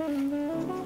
Mm-hmm.